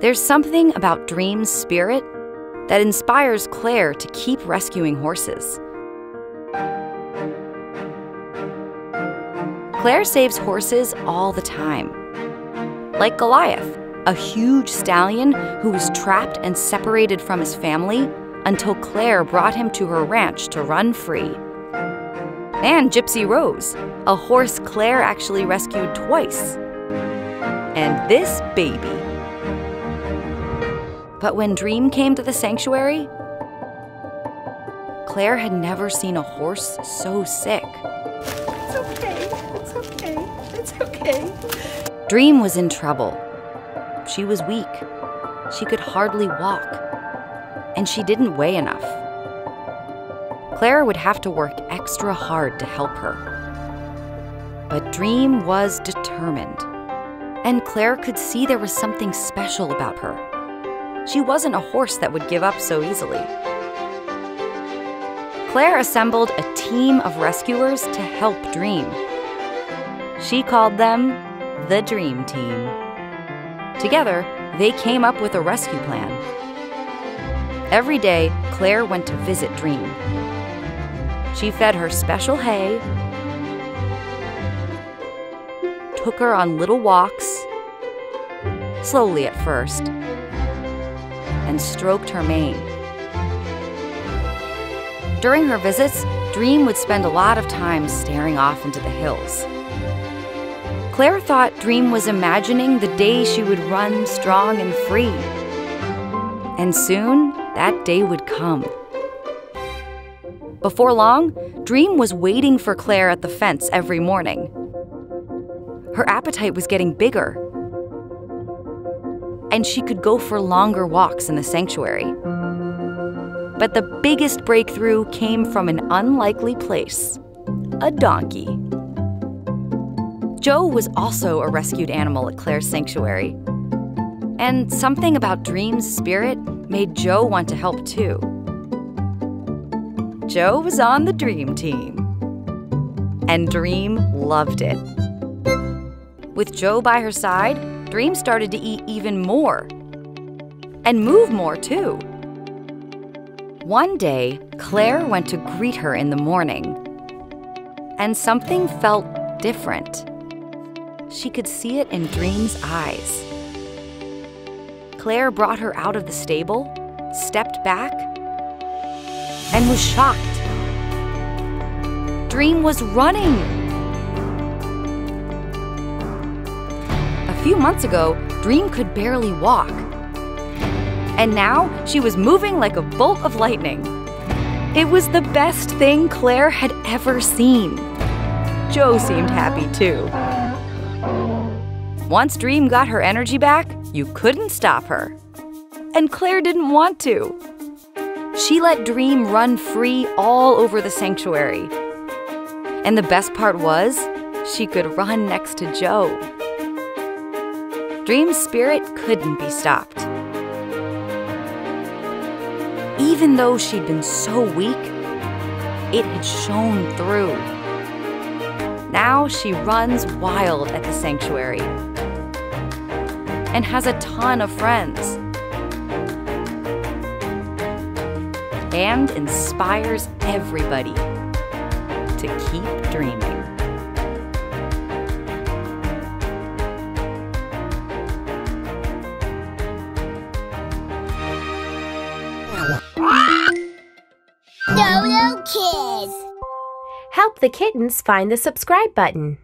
There's something about Dream's spirit that inspires Clare to keep rescuing horses. Clare saves horses all the time. Like Goliath, a huge stallion who was trapped and separated from his family until Clare brought him to her ranch to run free. And Gypsy Rose, a horse Clare actually rescued twice. And this baby. But when Dream came to the sanctuary, Clare had never seen a horse so sick. It's okay. It's okay. It's okay. Dream was in trouble. She was weak. She could hardly walk. And she didn't weigh enough. Clare would have to work extra hard to help her. But Dream was determined. And Clare could see there was something special about her. She wasn't a horse that would give up so easily. Clare assembled a team of rescuers to help Dream. She called them the Dream Team. Together, they came up with a rescue plan. Every day, Clare went to visit Dream. She fed her special hay, took her on little walks, slowly at first, and stroked her mane. During her visits, Dream would spend a lot of time staring off into the hills. Clare thought Dream was imagining the day she would run strong and free. And soon, that day would come. Before long, Dream was waiting for Clare at the fence every morning. Her appetite was getting bigger, and she could go for longer walks in the sanctuary. But the biggest breakthrough came from an unlikely place a donkey. Joe was also a rescued animal at Clare's sanctuary. And something about Dream's spirit made Joe want to help too. Joe was on the Dream team. And Dream loved it. With Joe by her side, Dream started to eat even more. And move more too. One day, Clare went to greet her in the morning. And something felt different. She could see it in Dream's eyes. Clare brought her out of the stable, stepped back, and was shocked. Dream was running. Few months ago, Dream could barely walk. And now she was moving like a bolt of lightning. It was the best thing Clare had ever seen. Joe seemed happy too. Once Dream got her energy back, you couldn't stop her. And Clare didn't want to. She let Dream run free all over the sanctuary. And the best part was, she could run next to Joe. Dream's spirit couldn't be stopped. Even though she'd been so weak, it had shown through. Now she runs wild at the sanctuary and has a ton of friends. And inspires everybody to keep dreaming. Dodo Kids. Help the kittens find the subscribe button.